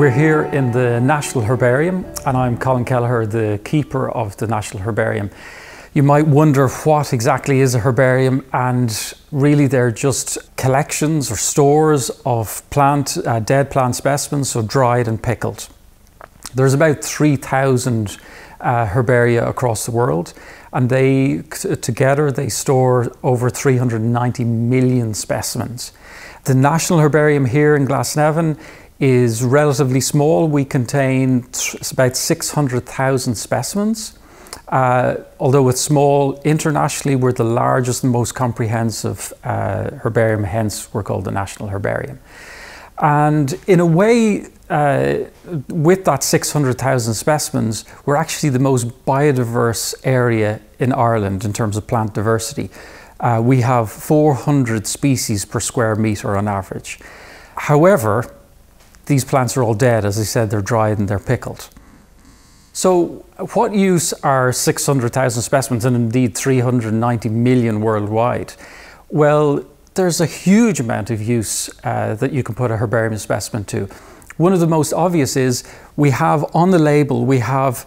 We're here in the National Herbarium and I'm Colin Kelleher, the keeper of the National Herbarium. You might wonder what exactly is a herbarium and really they're just collections or stores of plant, uh, dead plant specimens, so dried and pickled. There's about 3,000 uh, herbaria across the world and they together they store over 390 million specimens. The National Herbarium here in Glasnevin is relatively small. We contain about 600,000 specimens. Uh, although it's small, internationally we're the largest and most comprehensive uh, herbarium, hence we're called the National Herbarium. And in a way, uh, with that 600,000 specimens, we're actually the most biodiverse area in Ireland in terms of plant diversity. Uh, we have 400 species per square metre on average. However, these plants are all dead. As I said, they're dried and they're pickled. So what use are 600,000 specimens and indeed 390 million worldwide? Well, there's a huge amount of use uh, that you can put a herbarium specimen to. One of the most obvious is we have on the label, we have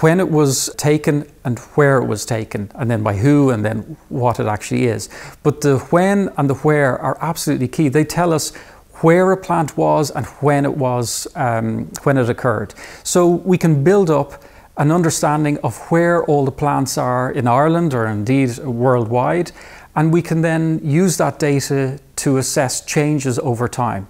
when it was taken and where it was taken, and then by who, and then what it actually is. But the when and the where are absolutely key. They tell us where a plant was and when it was um, when it occurred. So we can build up an understanding of where all the plants are in Ireland or indeed worldwide, and we can then use that data to assess changes over time.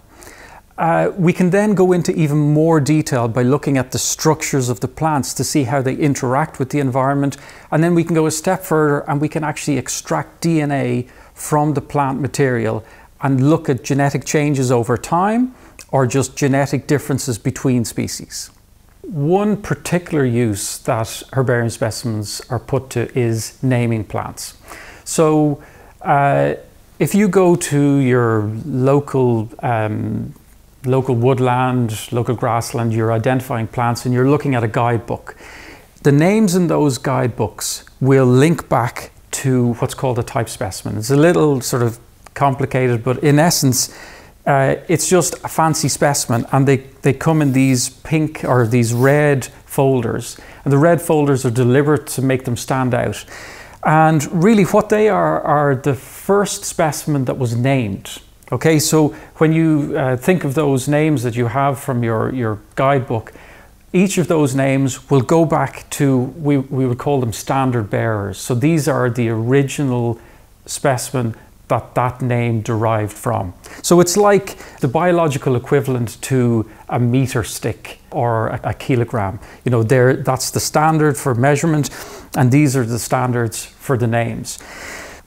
Uh, we can then go into even more detail by looking at the structures of the plants to see how they interact with the environment. And then we can go a step further and we can actually extract DNA from the plant material and look at genetic changes over time or just genetic differences between species. One particular use that herbarium specimens are put to is naming plants. So uh, if you go to your local um, local woodland, local grassland, you're identifying plants and you're looking at a guidebook. The names in those guidebooks will link back to what's called a type specimen. It's a little sort of complicated, but in essence, uh, it's just a fancy specimen and they, they come in these pink or these red folders. And the red folders are deliberate to make them stand out. And really what they are, are the first specimen that was named. Okay, so when you uh, think of those names that you have from your, your guidebook, each of those names will go back to, we, we would call them standard bearers. So these are the original specimen that that name derived from. So it's like the biological equivalent to a meter stick or a, a kilogram. You know, there that's the standard for measurement, and these are the standards for the names.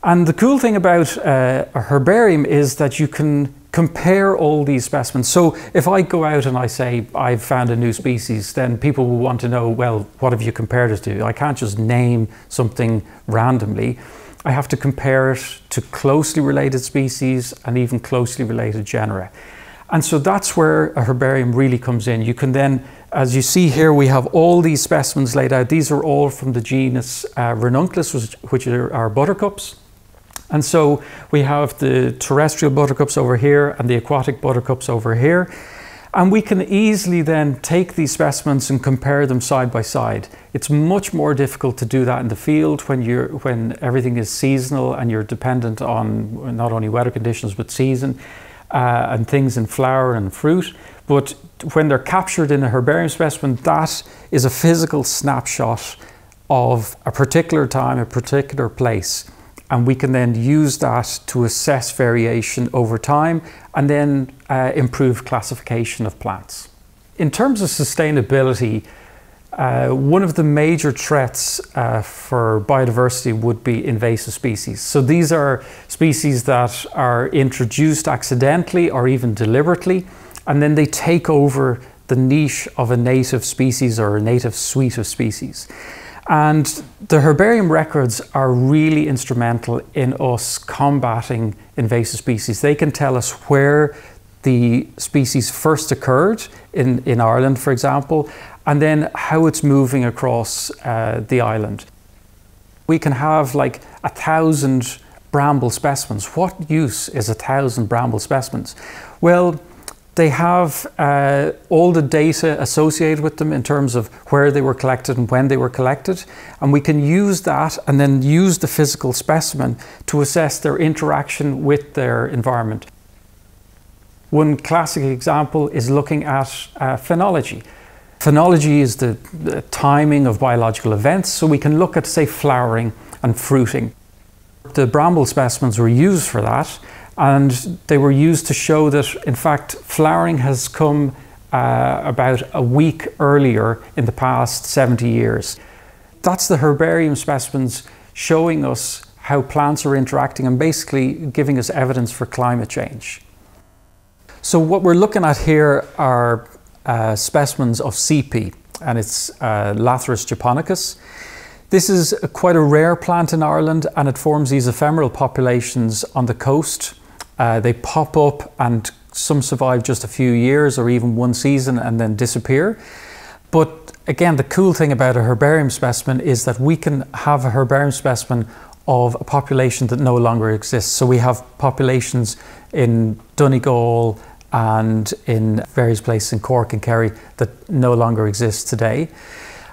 And the cool thing about uh, a herbarium is that you can compare all these specimens. So if I go out and I say I've found a new species, then people will want to know, well, what have you compared it to? I can't just name something randomly. I have to compare it to closely related species and even closely related genera. And so that's where a herbarium really comes in. You can then, as you see here, we have all these specimens laid out. These are all from the genus uh, Ranunculus, which, which are our buttercups. And so we have the terrestrial buttercups over here and the aquatic buttercups over here. And we can easily then take these specimens and compare them side by side. It's much more difficult to do that in the field when, you're, when everything is seasonal and you're dependent on not only weather conditions but season uh, and things in flower and fruit. But when they're captured in a herbarium specimen, that is a physical snapshot of a particular time, a particular place and we can then use that to assess variation over time and then uh, improve classification of plants. In terms of sustainability, uh, one of the major threats uh, for biodiversity would be invasive species. So these are species that are introduced accidentally or even deliberately, and then they take over the niche of a native species or a native suite of species. And the herbarium records are really instrumental in us combating invasive species. They can tell us where the species first occurred in, in Ireland, for example, and then how it's moving across uh, the island. We can have like a thousand bramble specimens. What use is a thousand bramble specimens? Well, They have uh, all the data associated with them in terms of where they were collected and when they were collected. And we can use that and then use the physical specimen to assess their interaction with their environment. One classic example is looking at uh, phenology. Phenology is the, the timing of biological events, so we can look at, say, flowering and fruiting. The bramble specimens were used for that, and they were used to show that, in fact, flowering has come uh, about a week earlier in the past 70 years. That's the herbarium specimens showing us how plants are interacting and basically giving us evidence for climate change. So what we're looking at here are uh, specimens of sea pea, and it's uh, Lathyrus japonicus. This is a, quite a rare plant in Ireland, and it forms these ephemeral populations on the coast. Uh, they pop up, and some survive just a few years or even one season and then disappear. But again, the cool thing about a herbarium specimen is that we can have a herbarium specimen of a population that no longer exists. So we have populations in Donegal, and in various places in Cork and Kerry that no longer exist today.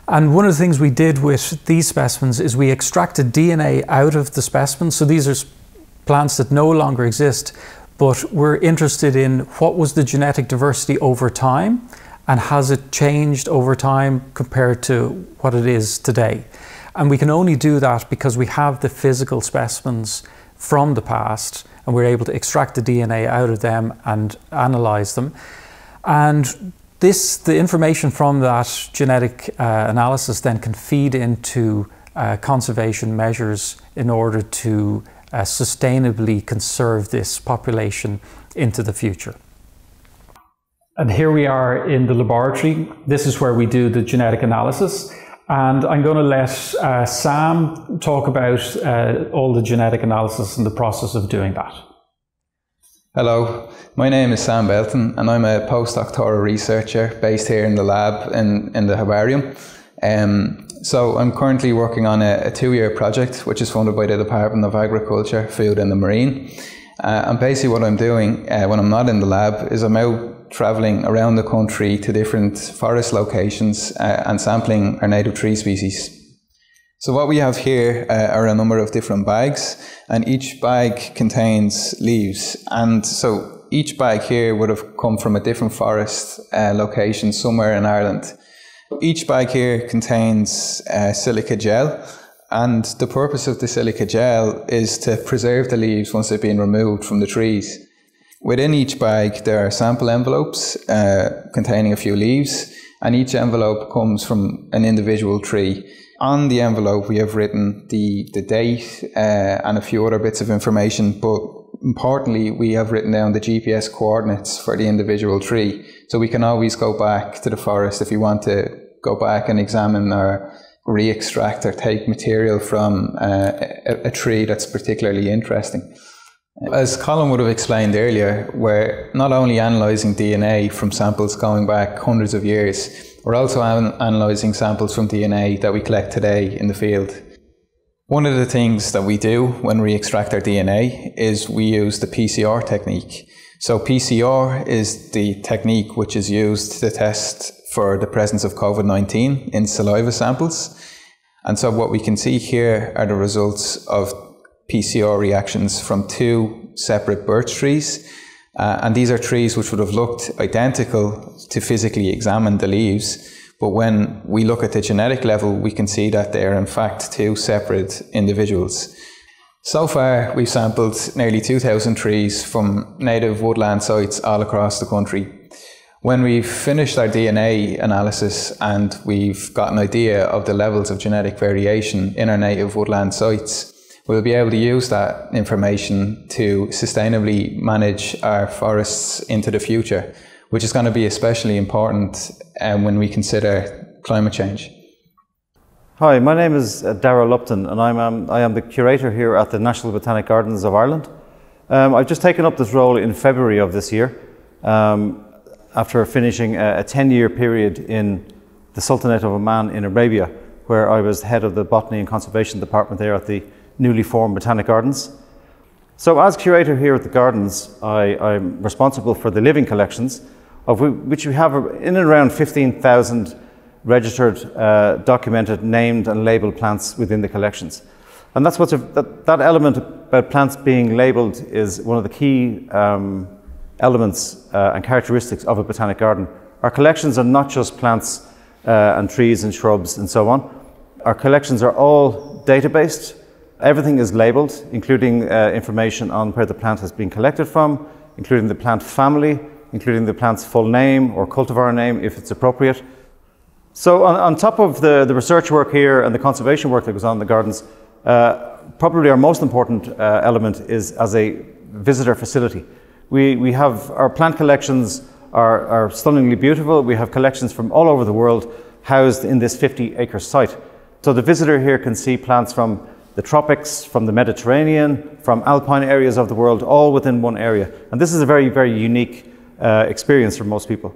And one of the things we did with these specimens is we extracted DNA out of the specimens. So these are plants that no longer exist, but we're interested in what was the genetic diversity over time and has it changed over time compared to what it is today. And we can only do that because we have the physical specimens from the past and we're able to extract the DNA out of them and analyze them. And this, the information from that genetic uh, analysis then can feed into uh, conservation measures in order to uh, sustainably conserve this population into the future. And here we are in the laboratory. This is where we do the genetic analysis. And I'm going to let uh, Sam talk about uh, all the genetic analysis and the process of doing that. Hello, my name is Sam Belton and I'm a postdoctoral researcher based here in the lab in, in the herbarium. Um, so I'm currently working on a, a two-year project which is funded by the Department of Agriculture, Food and the Marine. Uh, and basically what I'm doing uh, when I'm not in the lab is I'm out travelling around the country to different forest locations uh, and sampling our native tree species. So what we have here uh, are a number of different bags, and each bag contains leaves. And so each bag here would have come from a different forest uh, location somewhere in Ireland. Each bag here contains uh, silica gel, and the purpose of the silica gel is to preserve the leaves once they've been removed from the trees. Within each bag, there are sample envelopes uh, containing a few leaves, and each envelope comes from an individual tree on the envelope, we have written the, the date uh, and a few other bits of information, but importantly, we have written down the GPS coordinates for the individual tree. So we can always go back to the forest if we want to go back and examine or re extract or take material from uh, a, a tree that's particularly interesting. As Colin would have explained earlier, we're not only analysing DNA from samples going back hundreds of years, we're also an- analysing samples from DNA that we collect today in the field. One of the things that we do when we extract our DNA is we use the PCR technique. So, PCR is the technique which is used to test for the presence of COVID 19 in saliva samples. And so, what we can see here are the results of PCR reactions from two separate birch trees uh, and these are trees which would have looked identical to physically examine the leaves. But when we look at the genetic level, we can see that they are in fact two separate individuals. So far, we've sampled nearly 2,000 trees from native woodland sites all across the country. When we've finished our DNA analysis and we've got an idea of the levels of genetic variation in our native woodland sites, we'll be able to use that information to sustainably manage our forests into the future, which is going to be especially important um, when we consider climate change. Hi, my name is uh, Darragh Lupton, and I'm, um, I am the curator here at the National Botanic Gardens of Ireland. Um, I've just taken up this role in February of this year um, after finishing a, a 10 year period in the Sultanate of Oman in Arabia, where I was head of the Botany and Conservation Department there at the newly formed Botanic Gardens. So as curator here at the Gardens, I, am responsible for the living collections of which we have in and around 15,000 registered, uh, documented, named and labeled plants within the collections. And that's what's a, that, that element about plants being labelled is one of the key um, elements uh, and characteristics of a botanic garden. Our collections are not just plants uh, and trees and shrubs and so on. Our collections are all data based. Everything is labelled, including uh, information on where the plant has been collected from, including the plant family, including the plant's full name or cultivar name if it's appropriate. So, on, on top of the, the research work here and the conservation work that goes on in the gardens, uh, probably our most important uh, element is as a visitor facility. We, we have our plant collections are, are stunningly beautiful. We have collections from all over the world housed in this 50 acre site. So the visitor here can see plants from the tropics, from the Mediterranean, from alpine areas of the world, all within one area. And this is a very, very unique uh, experience for most people.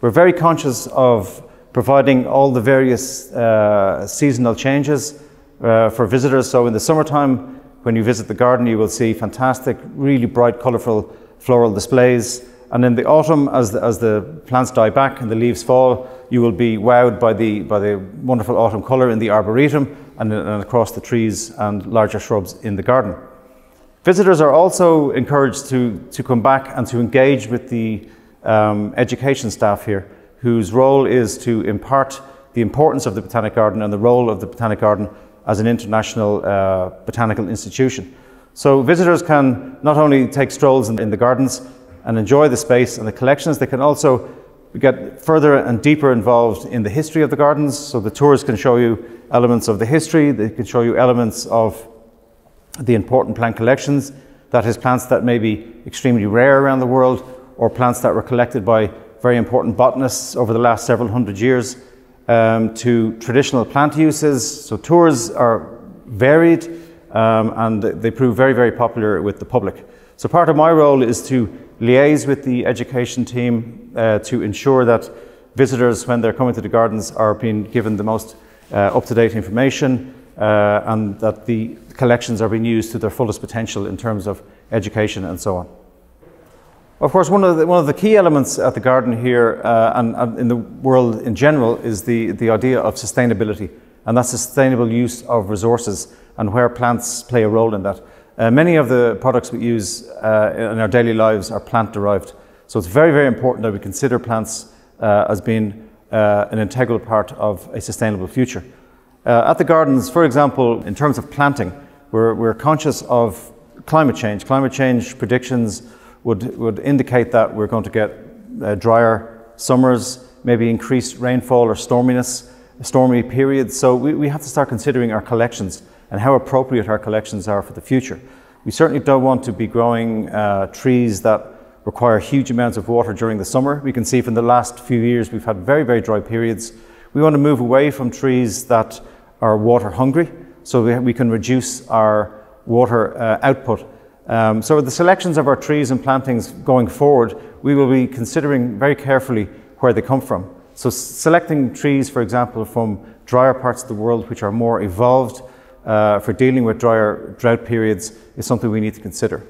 We're very conscious of providing all the various uh, seasonal changes uh, for visitors. So in the summertime, when you visit the garden, you will see fantastic, really bright, colourful floral displays. And in the autumn, as the, as the plants die back and the leaves fall, you will be wowed by the, by the wonderful autumn colour in the arboretum and, and across the trees and larger shrubs in the garden. Visitors are also encouraged to, to come back and to engage with the um, education staff here, whose role is to impart the importance of the Botanic Garden and the role of the Botanic Garden as an international uh, botanical institution. So visitors can not only take strolls in, in the gardens and enjoy the space and the collections, they can also get further and deeper involved in the history of the gardens. So the tours can show you elements of the history, they can show you elements of the important plant collections, that is plants that may be extremely rare around the world or plants that were collected by very important botanists over the last several hundred years um, to traditional plant uses. So tours are varied um, and they prove very, very popular with the public. So part of my role is to liaise with the education team uh, to ensure that visitors, when they're coming to the gardens, are being given the most uh, up-to-date information uh, and that the collections are being used to their fullest potential in terms of education and so on. Of course, one of the, one of the key elements at the garden here uh, and, and, in the world in general is the, the idea of sustainability, and that's sustainable use of resources and where plants play a role in that. Uh, many of the products we use uh, in our daily lives are plant derived, so it's very, very important that we consider plants uh, as being uh, an integral part of a sustainable future. Uh, at the gardens, for example, in terms of planting, we're, we're conscious of climate change. Climate change predictions would, would indicate that we're going to get uh, drier summers, maybe increased rainfall or storminess, stormy periods. So we, we have to start considering our collections and how appropriate our collections are for the future. We certainly don't want to be growing uh, trees that require huge amounts of water during the summer. We can see from the last few years we've had very, very dry periods. We want to move away from trees that are water hungry so we, we can reduce our water uh, output um, so with the selections of our trees and plantings going forward, we will be considering very carefully where they come from. So selecting trees, for example, from drier parts of the world which are more evolved uh, for dealing with drier drought periods is something we need to consider.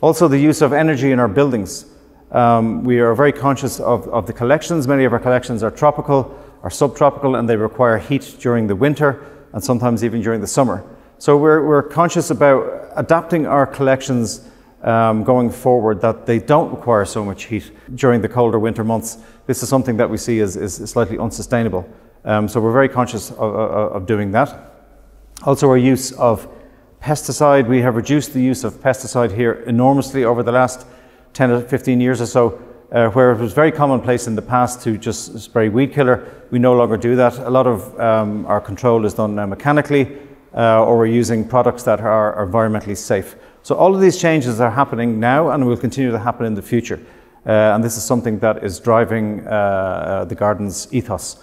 Also the use of energy in our buildings. Um, we are very conscious of, of the collections. Many of our collections are tropical, are subtropical, and they require heat during the winter and sometimes even during the summer. So we're, we're conscious about adapting our collections um, going forward that they don't require so much heat during the colder winter months. This is something that we see as, is slightly unsustainable. Um, so we're very conscious of, of, of, doing that. Also our use of pesticide. We have reduced the use of pesticide here enormously over the last 10 or 15 years or so. Uh, where it was very commonplace in the past to just spray weed killer, we no longer do that. A lot of um, our control is done now mechanically uh, or we're using products that are, environmentally safe. So all of these changes are happening now and will continue to happen in the future. Uh, and this is something that is driving uh, uh the garden's ethos.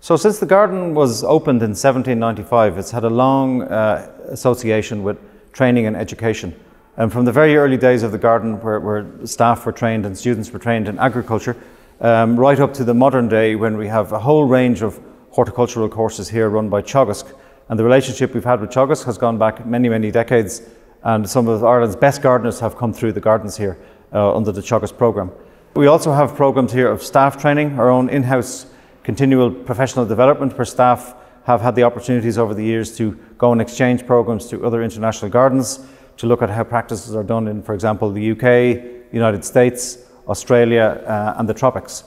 So since the garden was opened in 1795, it's had a long uh, association with training and education. And from the very early days of the garden, where, where staff were trained and students were trained in agriculture, um, right up to the modern day when we have a whole range of horticultural courses here run by Teagasc, and the relationship we've had with Teagasc has gone back many, many decades. And some of Ireland's best gardeners have come through the gardens here uh, under the Teagasc programme. We also have programs here of staff training, our own in-house continual professional development where staff have had the opportunities over the years to go on exchange programs to other international gardens to look at how practices are done in, for example, the UK, United States, Australia, uh, and the tropics.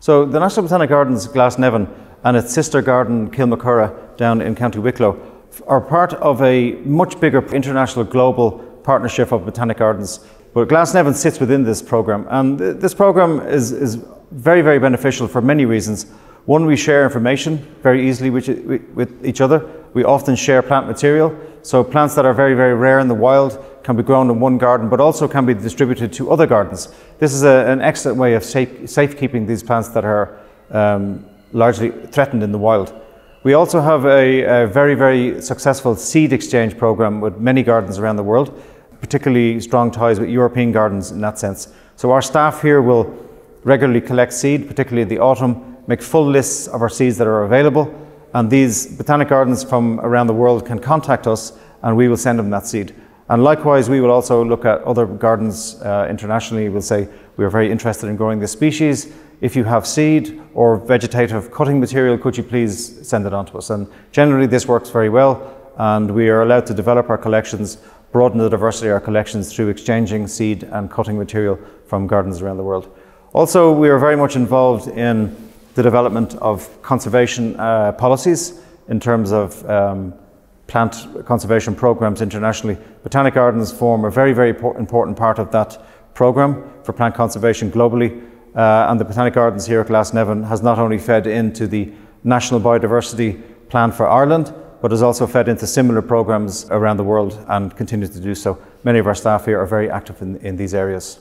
So the National Botanic Gardens Glasnevin and its sister garden Kilmacurragh down in County Wicklow are part of a much bigger international global partnership of botanic gardens. But Glasnevin sits within this program, and th this program is, is very, very beneficial for many reasons. One, we share information very easily with, with each other. We often share plant material. So plants that are very, very rare in the wild can be grown in one garden, but also can be distributed to other gardens. This is a, an excellent way of safe, safekeeping these plants that are um, largely threatened in the wild. We also have a, a, very, very successful seed exchange program with many gardens around the world, particularly strong ties with European gardens in that sense. So our staff here will regularly collect seed, particularly in the autumn, make full lists of our seeds that are available, and these botanic gardens from around the world can contact us and we will send them that seed. And likewise, we will also look at other gardens uh, internationally. We'll say, we are very interested in growing this species. If you have seed or vegetative cutting material, could you please send it on to us? And generally, this works very well, and we are allowed to develop our collections, broaden the diversity of our collections through exchanging seed and cutting material from gardens around the world. Also, we are very much involved in the development of conservation uh, policies in terms of um, plant conservation programs internationally. Botanic gardens form a very, very important part of that program for plant conservation globally. Uh, and the Botanic Gardens here at Glasnevin has not only fed into the National Biodiversity Plan for Ireland, but has also fed into similar programs around the world and continues to do so. Many of our staff here are very active in, in these areas.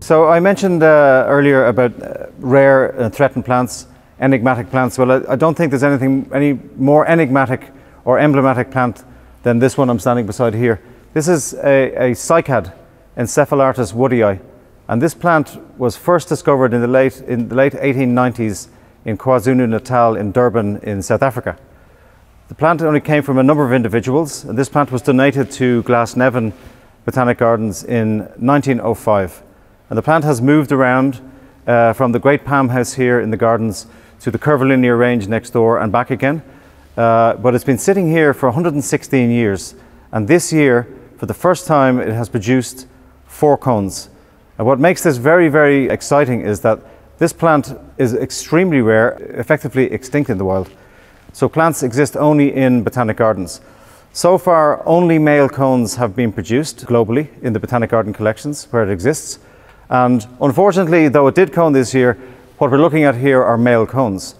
So I mentioned uh, earlier about uh, rare and threatened plants, enigmatic plants. Well, I, I, don't think there's anything any more enigmatic or emblematic plant than this one I'm standing beside here. This is a, a cycad, Encephalartos woodii, and this plant was first discovered in the late in the late 1890s in KwaZulu-Natal in Durban in South Africa. The plant only came from a number of individuals, and this plant was donated to Glasnevin Botanic Gardens in 1905. And the plant has moved around uh, from the Great Palm House here in the gardens to the curvilinear range next door and back again. Uh, but it's been sitting here for 116 years. And this year, for the first time, it has produced four cones. And what makes this very, very exciting is that this plant is extremely rare, effectively extinct in the wild. So plants exist only in botanic gardens. So far, only male cones have been produced globally in the Botanic Garden collections where it exists. And unfortunately, though it did cone this year, what we're looking at here are male cones.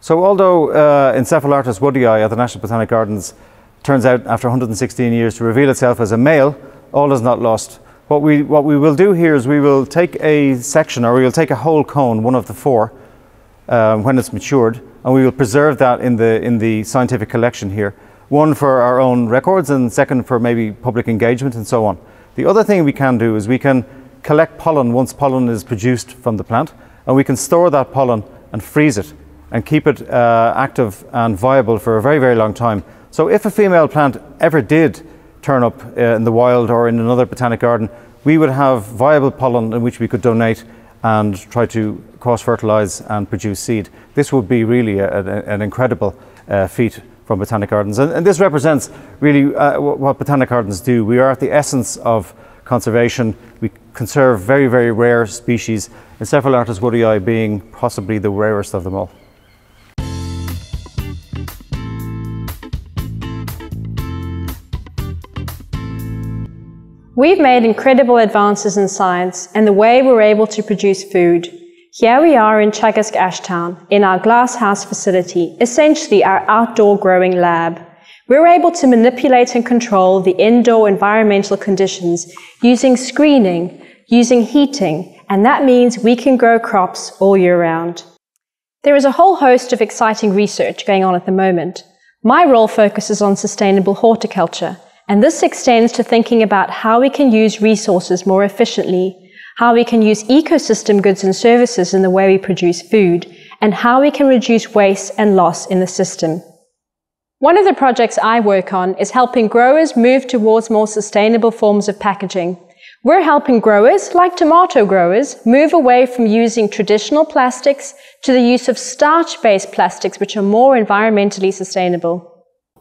So although uh, Encephalartos woodii at the National Botanic Gardens turns out after 116 years to reveal itself as a male, all is not lost. What we, what we will do here is we will take a section or we will take a whole cone, one of the four, um, when it's matured, and we will preserve that in the, in the scientific collection here. One for our own records and second for maybe public engagement and so on. The other thing we can do is we can collect pollen once pollen is produced from the plant, and we can store that pollen and freeze it and keep it uh, active and viable for a very, very long time. So if a female plant ever did turn up uh, in the wild or in another botanic garden, we would have viable pollen in which we could donate and try to cross-fertilize and produce seed. This would be really a, a, an incredible uh, feat from botanic gardens. And, and this represents really uh, what botanic gardens do. We are at the essence of conservation. We conserve very, very rare species, Encephalartos woodii being possibly the rarest of them all. We've made incredible advances in science and the way we're able to produce food. Here we are in Teagasc Ashtown, in our glasshouse facility, essentially our outdoor growing lab. We're able to manipulate and control the indoor environmental conditions using screening, using heating, and that means we can grow crops all year round. There is a whole host of exciting research going on at the moment. My role focuses on sustainable horticulture, and this extends to thinking about how we can use resources more efficiently, how we can use ecosystem goods and services in the way we produce food, and how we can reduce waste and loss in the system. One of the projects I work on is helping growers move towards more sustainable forms of packaging. We're helping growers, like tomato growers, move away from using traditional plastics to the use of starch-based plastics which are more environmentally sustainable.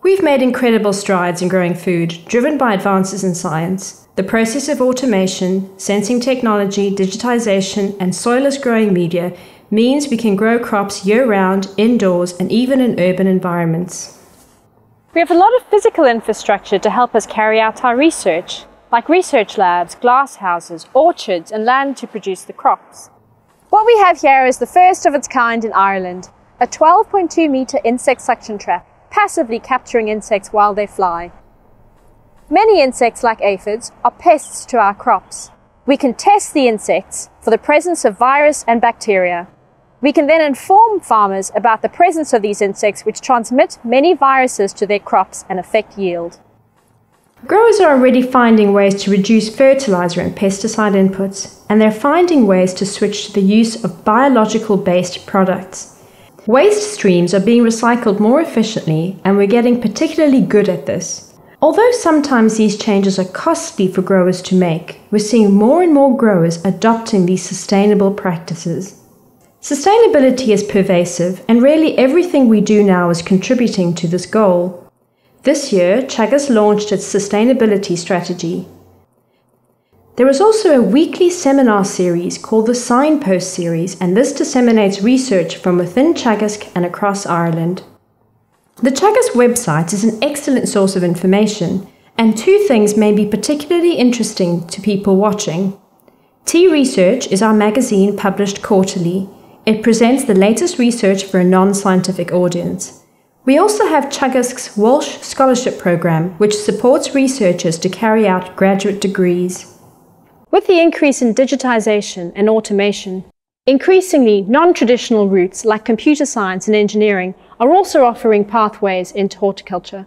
We've made incredible strides in growing food, driven by advances in science. The process of automation, sensing technology, digitization, and soilless growing media means we can grow crops year round, indoors, and even in urban environments. We have a lot of physical infrastructure to help us carry out our research, like research labs, glasshouses, orchards, and land to produce the crops. What we have here is the first of its kind in Ireland, a 12.2 metre insect suction trap, passively capturing insects while they fly. Many insects, like aphids, are pests to our crops. We can test the insects for the presence of virus and bacteria. We can then inform farmers about the presence of these insects which transmit many viruses to their crops and affect yield. Growers are already finding ways to reduce fertilizer and pesticide inputs, and they're finding ways to switch to the use of biological based products. Waste streams are being recycled more efficiently, and we're getting particularly good at this. Although sometimes these changes are costly for growers to make, we're seeing more and more growers adopting these sustainable practices. Sustainability is pervasive, and really everything we do now is contributing to this goal. This year, Teagasc launched its sustainability strategy. There is also a weekly seminar series called the Signpost Series, and this disseminates research from within Teagasc and across Ireland. The Teagasc website is an excellent source of information, and two things may be particularly interesting to people watching. T Research is our magazine published quarterly, it presents the latest research for a non scientific audience. We also have Teagasc's Walsh Scholarship Programme, which supports researchers to carry out graduate degrees. With the increase in digitization and automation, increasingly non traditional routes like computer science and engineering are also offering pathways into horticulture.